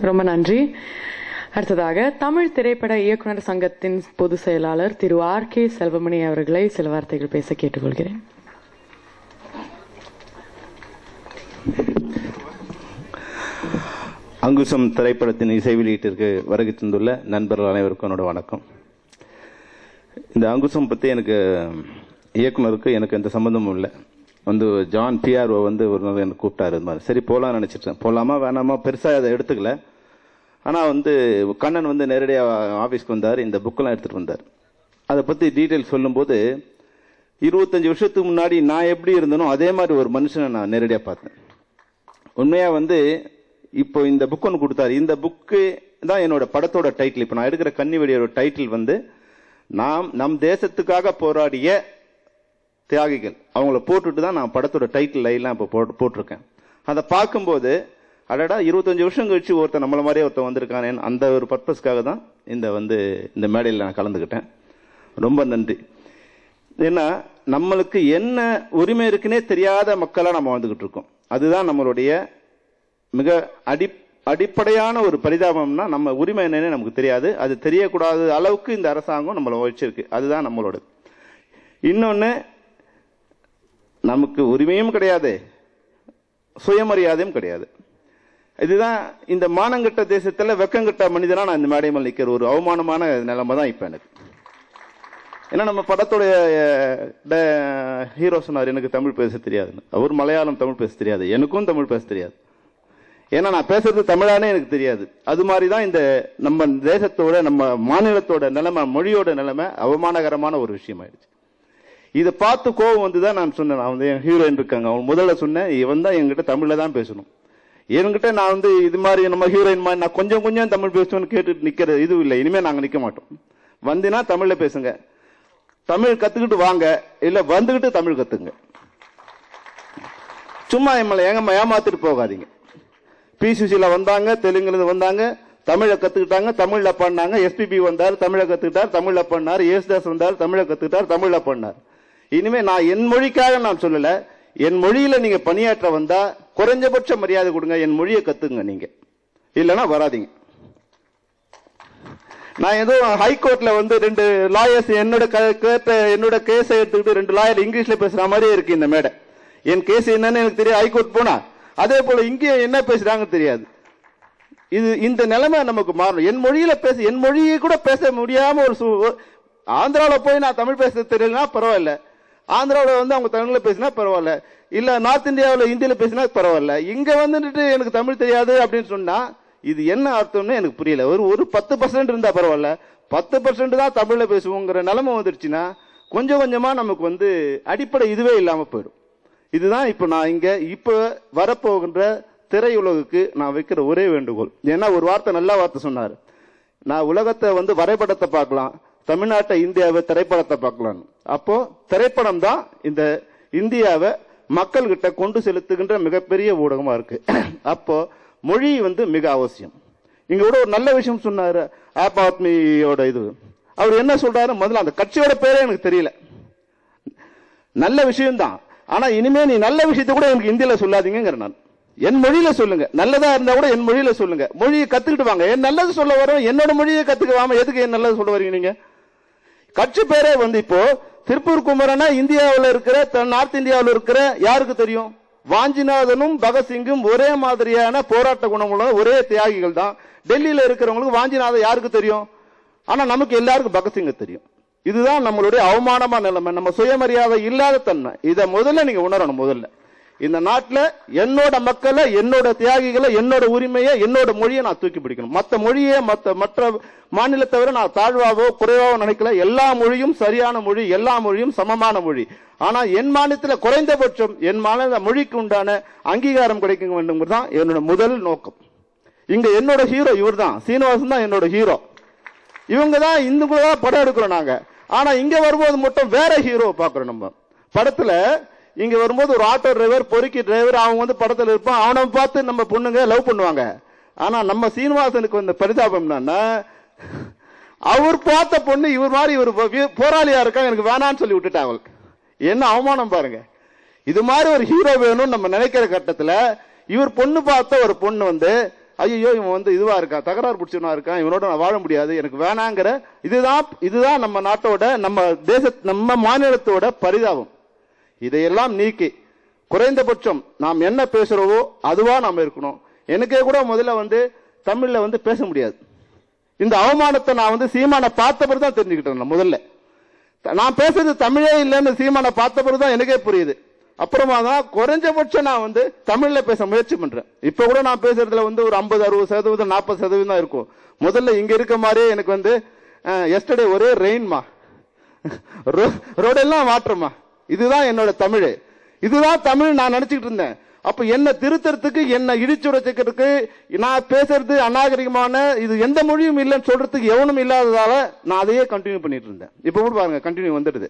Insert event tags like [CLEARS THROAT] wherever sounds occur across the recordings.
ரொம்ப நன்றி. அடுத்ததாக தமிழ் திரைப்பட இயக்குனர் சங்கத்தின் பொதுச் செயலாளர் திரு ஆர் கே செல்வமணி அவர்களை சில வார்த்தைகள் பேச கேட்டுக்கொள்கிறேன். அங்குசம் திரைப்படத்தின் இசை வெளியீட்டிற்கு வருகை தந்துள்ள நண்பர்கள் அனைவருக்கும் என்னோட வணக்கம். இந்த அங்குசம் பற்றி எனக்கு இயக்குனருக்கு எனக்கு எந்த சம்மந்தமும் இல்லை. வந்து ஜான் பிஆர்ஓ வந்து ஒரு நாள் எனக்கு கூப்பிட்டாரு இது மாதிரி. சரி போகலாம்னு நினச்சிட்டேன் போகலாமா வேணாமா பெருசாக அதை எடுத்துக்கல. ஆனால் வந்து கண்ணன் வந்து நேரடியாக ஆஃபீஸ்க்கு வந்தார் இந்த புக்கெல்லாம் எடுத்துகிட்டு வந்தார். அதை பற்றி டீட்டெயில் சொல்லும்போது இருபத்தஞ்சு வருஷத்துக்கு முன்னாடி நான் எப்படி இருந்தனோ அதே மாதிரி ஒரு மனுஷனை நான் நேரடியாக பார்த்தேன். உண்மையாக வந்து இப்போ இந்த புக் ஒன்று கொடுத்தாரு. இந்த புக்கு தான் என்னோட படத்தோட டைட்டில் இப்போ நான் எடுக்கிற கன்னிவெடியோட டைட்டில் வந்து நாம் நம் தேசத்துக்காக போராடிய தியாகிகள். அவங்கள போட்டுட்டு தான் நான் படத்தோட டைட்டில் லைன்லாம் இப்போ போட்டு போட்டிருக்கேன். அதை பார்க்கும்போது அடடா இருபத்தஞ்சு வருஷம் கழிச்சு ஒருத்தர் நம்மள மாதிரியே ஒருத்தர் வந்திருக்கானேன்னு அந்த ஒரு பர்பஸ்க்காக தான் இந்த வந்து இந்த மேடையில் நான் கலந்துக்கிட்டேன் ரொம்ப நன்றி. ஏன்னா நம்மளுக்கு என்ன உரிமை இருக்குன்னே தெரியாத மக்களாக நம்ம வந்துக்கிட்டு இருக்கோம். அதுதான் நம்மளுடைய மிக அடி அடிப்படையான ஒரு பரிதாபம்னா நம்ம உரிமை என்னன்னு நமக்கு தெரியாது. அது தெரியக்கூடாத அளவுக்கு இந்த அரசாங்கம் நம்மளை வச்சிருக்கு அதுதான் நம்மளோட இன்னொன்று நமக்கு உரிமையும் கிடையாது. சுயமரியாதையும் கிடையாது. இதுதான் இந்த மானங்கட்ட தேசத்துல வெக்கங்கட்ட மனிதனா நான் இந்த மேடையில் நிற்கிற ஒரு அவமானமான நிலைமை தான் இப்ப எனக்கு. ஏன்னா நம்ம படத்துடைய ஹீரோ சொன்னார் எனக்கு தமிழ் பேச தெரியாதுன்னு. அவர் மலையாளம் தமிழ் பேச தெரியாது. எனக்கும் தமிழ் பேச தெரியாது. ஏன்னா நான் பேசுறது தமிழானே எனக்கு தெரியாது. அது மாதிரி தான் இந்த நம்ம தேசத்தோட நம்ம மாநிலத்தோட நிலைமை மொழியோட நிலைமை அவமானகரமான ஒரு விஷயம் ஆயிடுச்சு இதை பார்த்து கோவம் வந்து தான் நான் சொன்னேன். அவன் வந்து என் ஹீரோயின் இருக்காங்க. அவன் முதல்ல சொன்னேன் இவன் தான் என்கிட்ட தமிழில் தான் பேசணும். என்கிட்ட நான் வந்து இது மாதிரி நம்ம ஹீரோயின் மாதிரி நான் கொஞ்சம் கொஞ்சம் தமிழ் பேசுவேன்னு கேட்டுட்டு நிக்கிற இது இல்லை. இனிமே நாங்க நிக்க மாட்டோம். வந்தினா தமிழ்ல பேசுங்க. தமிழ் கத்துக்கிட்டு வாங்க. இல்ல வந்துகிட்டு தமிழ் கத்துங்க. சும்மா எம்மளை ஏங்கம்மா ஏமாத்திட்டு போகாதீங்க. பி வந்தாங்க தெலுங்குலேருந்து வந்தாங்க தமிழை கத்துக்கிட்டாங்க தமிழ்ல பண்ணாங்க எஸ்பிபி வந்தார் தமிழை கத்துக்கிட்டார் தமிழ்ல பண்ணார் ஏசுதாஸ் வந்தார் தமிழை கத்துக்கிட்டார் தமிழ்ல பண்ணார். இனிமே நான் என் மொழிக்காக நான் சொல்லல. என் மொழியில நீங்க பணியாற்ற வந்தா குறைஞ்சபட்ச மரியாதை கொடுங்க என் மொழியை கத்துங்க நீங்க. இல்லைன்னா வராதீங்க. நான் ஏதோ ஹைகோர்ட்ல வந்து ரெண்டு லாயர்ஸ் என்னோட க- கேட்ட என்னோட கேஸை எடுத்துக்கிட்டு ரெண்டு லாயர் இங்கிலீஷ்ல பேசுற மாதிரியே இருக்கு இந்த மேடை. என் கேஸ் என்னன்னு எனக்கு தெரியும் ஹைகோர்ட் போனா. அதே போல இங்கே என்ன பேசுறாங்க தெரியாது. இது இந்த நிலைமை நமக்கு மாறணும். என் மொழியில பேச என் மொழியை கூட பேச முடியாம ஒரு சூ- போய் நான் தமிழ் பேச தெரியலனா பரவாயில்ல. ஆந்திராவில் வந்து அவங்க தமிழில் பேசினா பரவாயில்ல. இல்ல நார்த் இந்தியாவில் ஹிந்தியில் பேசினா பரவாயில்ல. இங்க வந்துட்டு எனக்கு தமிழ் தெரியாது அப்படின்னு சொன்னா இது என்ன அர்த்தம்னு எனக்கு புரியல. ஒரு ஒரு பத்து பர்சன்ட் இருந்தா பரவாயில்ல. பத்து பர்சன்ட் தான் தமிழில் பேசுவோங்கிற நிலைமை வந்துருச்சுன்னா கொஞ்சம் கொஞ்சமா நமக்கு வந்து அடிப்படை இதுவே இல்லாம போயிடும். இதுதான் இப்போ நான் இங்க இப்போ வரப்போகின்ற திரையுலகுக்கு நான் வைக்கிற ஒரே வேண்டுகோள். ஏன்னா ஒரு வார்த்தை நல்ல வார்த்தை சொன்னார். நான் உலகத்தை வந்து வரைபடத்தை பார்க்கலாம். தமிழ்நாட்டை இந்தியாவை திரைப்படத்தை பார்க்கலாம் அப்போ திரைப்படம் தான் இந்த இந்தியாவை மக்கள்கிட்ட கொண்டு செலுத்துகின்ற மிகப்பெரிய ஊடகமா இருக்கு. [CLEARS THROAT] அப்போ மொழி வந்து மிக அவசியம். இங்க கூட ஒரு நல்ல விஷயம் சொன்னாரு ஆப் ஆத்மியோட இது. அவர் என்ன சொல்றாரு? முதல்ல அந்த கட்சியோட பேரே எனக்கு தெரியல. நல்ல விஷயம்தான். ஆனா இனிமே நீ நல்ல விஷயத்தை கூட எனக்கு இந்தியில சொல்லாதீங்கிற நான். என் மொழியில சொல்லுங்க. நல்லதா இருந்தா கூட என் மொழியில சொல்லுங்க. மொழியை கத்துக்கிட்டு வாங்க. என் நல்லது சொல்ல வரோம் என்னோட மொழியை கத்துக்குவாம எதுக்கு என் நல்லது சொல்ல வரீங்க நீங்க? கட்சி பேரே வந்து இப்போ திருப்பூர் குமரனா இந்தியாவில் இருக்கிற த- நார்த் இந்தியாவில் இருக்கிற யாருக்கு தெரியும்? வாஞ்சிநாதனும் பகத்சிங்கும் ஒரே மாதிரியான போராட்ட குணமுள்ள ஒரே தியாகிகள் தான். டெல்லியில இருக்கிறவங்களுக்கு வாஞ்சிநாதன் யாருக்கு தெரியும்? ஆனா நமக்கு எல்லாருக்கும் பகத்சிங்க தெரியும். இதுதான் நம்மளுடைய அவமானமான நிலைமை. நம்ம சுயமரியாதை இல்லாத தன்மை. இதை முதல்ல நீங்க உணரணும் முதல்ல. இந்த நாட்டில் என்னோட மக்களை என்னோட தியாகிகளை என்னோட உரிமையை என்னோட மொழியை நான் தூக்கி பிடிக்கணும். மற்ற மொழியை மற்ற மற்ற மாநிலத்தை விட நான் தாழ்வாவோ குறைவாவோ நினைக்கல. எல்லா மொழியும் சரியான மொழி எல்லா மொழியும் சமமான மொழி. ஆனா என் மாநிலத்தில் குறைந்தபட்சம் என் மாநில மொழிக்கு உண்டான அங்கீகாரம் கிடைக்க வேண்டும் தான் என்னோட முதல் நோக்கம். இங்க என்னோட ஹீரோ இவர் தான் சீனிவாசன் தான் என்னோட ஹீரோ இவங்க தான் இந்து கூட படம் எடுக்கிறோம் நாங்க. ஆனா இங்க வரும்போது மட்டும் வேற ஹீரோ பாக்குறோம் நம்ம. படத்துல இங்க வரும்போது ஒரு ஆட்டோ டிரைவர் பொறுக்கி டிரைவர் அவன் வந்து படத்தில் இருப்பான். அவனை பார்த்து நம்ம பொண்ணுங்க லவ் பண்ணுவாங்க. ஆனா நம்ம சீனிவாசனுக்கு வந்த பரிதாபம் என்னன்னா அவர் பார்த்த பொண்ணு இவர் மாதிரி இவர் போராளியா இருக்கா எனக்கு வேணான்னு சொல்லி விட்டுட்டா என்ன அவமானம் பாருங்க. இது மாதிரி ஒரு ஹீரோ வேணும்னு நம்ம நினைக்கிற கட்டத்துல இவர் பொண்ணு பார்த்த ஒரு பொண்ணு வந்து ஐயோ இவன் வந்து இதுவா இருக்கா தகராறு பிடிச்சவனா இருக்கான் இவனோட நான் வாழ முடியாது எனக்கு வேணாங்கிற இதுதான் இதுதான் நம்ம நாட்டோட நம்ம தேச நம்ம மாநிலத்தோட பரிதாபம். இதையெல்லாம் நீக்கி குறைந்தபட்சம் நாம் என்ன பேசுகிறவோ அதுவா நாம் இருக்கணும். எனக்கே கூட முதல்ல வந்து தமிழ்ல வந்து பேச முடியாது. இந்த அவமானத்தை நான் வந்து சீமானை பார்த்த பிறகு தான் தெரிஞ்சுக்கிட்டேன் முதல்ல. நான் பேசுறது தமிழே இல்லைன்னு சீமானை பார்த்த பிறகு தான் எனக்கே புரியுது. அப்புறமா தான் குறைஞ்சபட்சம் நான் வந்து தமிழ்ல பேச முயற்சி பண்றேன். இப்ப கூட நான் பேசுறதுல வந்து ஒரு ஐம்பது அறுபது சதவீதம் நாற்பது சதவீதம் தான் இருக்கும். முதல்ல இங்க இருக்க மாதிரியே எனக்கு வந்து எஸ்டர்டே ஒரே ரெயின்மா ரோடெல்லாம் [LAUGHS] மாற்றமா இதுதான் என்னோட தமிழ். இதுதான் தமிழ் நான் நினைச்சுக்கிட்டு இருந்தேன். அப்ப என்ன திருத்தறதுக்கு என்ன இடிச்சுடைச்சுக்கிறதுக்கு நான் பேசுறது அநாகரிகமான இது எந்த மொழியும் இல்லைன்னு சொல்றதுக்கு எவனும் இல்லாததால நான் அதையே கண்டினியூ பண்ணிட்டு இருந்தேன். இப்ப கூட பாருங்க கண்டினியூ வந்துடுது.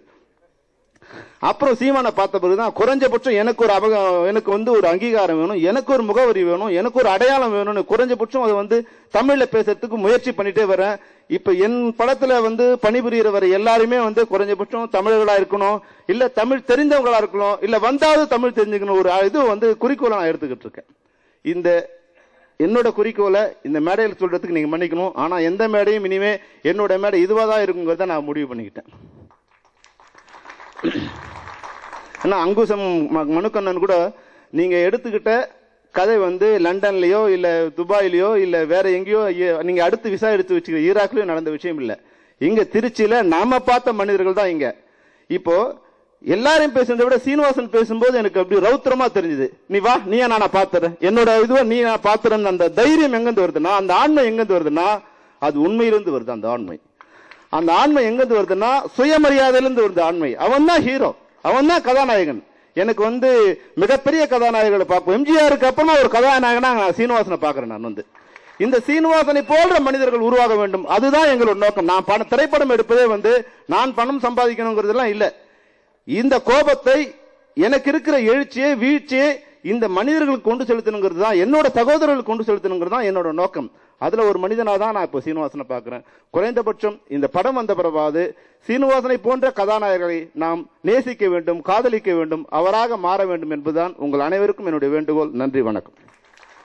அப்புறம் சீமானை பார்த்த பிறகுதான் குறைஞ்சபட்சம் எனக்கு ஒரு அபக எனக்கு வந்து ஒரு அங்கீகாரம் வேணும் எனக்கு ஒரு முகவரி வேணும் எனக்கு ஒரு அடையாளம் வேணும்னு குறைஞ்சபட்சம் அதை வந்து தமிழ்ல பேசுறதுக்கு முயற்சி பண்ணிட்டே வரேன். இப்ப என் படத்துல வந்து பணிபுரியறவர் எல்லாருமே வந்து குறைஞ்சபட்சம் தமிழர்களா இருக்கணும் இல்ல தமிழ் தெரிந்தவங்களா இருக்கணும் இல்ல வந்தாவது தமிழ் தெரிஞ்சுக்கணும் ஒரு இது வந்து குறிக்கோளை நான் எடுத்துக்கிட்டு இருக்கேன். இந்த என்னோட குறிக்கோளை இந்த மேடையில் சொல்றதுக்கு நீங்க மன்னிக்கணும். ஆனா எந்த மேடையும் இனிமே என்னோட மேடை இதுவாக தான் இருக்குங்கிறத நான் முடிவு பண்ணிக்கிட்டேன். ஏன்னா அங்குசம் ம- மனுக்கண்ணன் கூட நீங்க எடுத்துக்கிட்ட கதை வந்து லண்டன்லயோ இல்ல துபாயிலயோ இல்ல வேற எங்கேயோ நீங்கள் நீங்க அடுத்து விசா எடுத்து வச்சுக்க ஈராக்லயும் நடந்த விஷயம் இல்லை. இங்க திருச்சியில நாம பார்த்த மனிதர்கள் தான் இங்க. இப்போ எல்லாரையும் பேசுறதை விட சீனிவாசன் பேசும்போது எனக்கு அப்படி ரௌத்திரமா தெரிஞ்சுது. நீ வா நீ நான் பாத்துறேன்? என்னோட இதுவா நீ நான் பாத்துறேன் அந்த தைரியம் எங்கிருந்து வருதுன்னா அந்த ஆண்மை எங்கிருந்து வருதுன்னா அது உண்மையிலிருந்து வருது அந்த ஆண்மை. அந்த ஆண்மை எங்கிருந்து வருதுன்னா சுயமரியாதையிலிருந்து வருது ஆண்மை. அவன் தான் ஹீரோ அவன் தான் கதாநாயகன். எனக்கு வந்து மிகப்பெரிய கதாநாயகர்களை பார்ப்போம். எம்ஜிஆருக்கு அப்புறமா ஒரு கதாநாயகனா நான் சீனிவாசனை பார்க்கறேன் நான் வந்து. இந்த சீனிவாசனை போன்ற மனிதர்கள் உருவாக வேண்டும். அதுதான் எங்களோட நோக்கம். நான் பண திரைப்படம் எடுப்பதே வந்து நான் பணம் சம்பாதிக்கணுங்கிறதெல்லாம் இல்லை. இந்த கோபத்தை எனக்கு இருக்கிற எழுச்சியை வீழ்ச்சியை இந்த மனிதர்களுக்கு கொண்டு செலுத்தணுங்கிறது தான் என்னோட சகோதரர்களுக்கு கொண்டு செலுத்தணுங்கிறது தான் என்னோட நோக்கம். அதுல ஒரு மனிதனா தான் நான் இப்போ சீனிவாசனை பார்க்குறேன். குறைந்தபட்சம் இந்த படம் வந்த பிறவாது சீனிவாசனை போன்ற கதாநாயகர்களை நாம் நேசிக்க வேண்டும் காதலிக்க வேண்டும் அவராக மாற வேண்டும் என்பதுதான் உங்கள் அனைவருக்கும் என்னுடைய வேண்டுகோள். நன்றி வணக்கம்.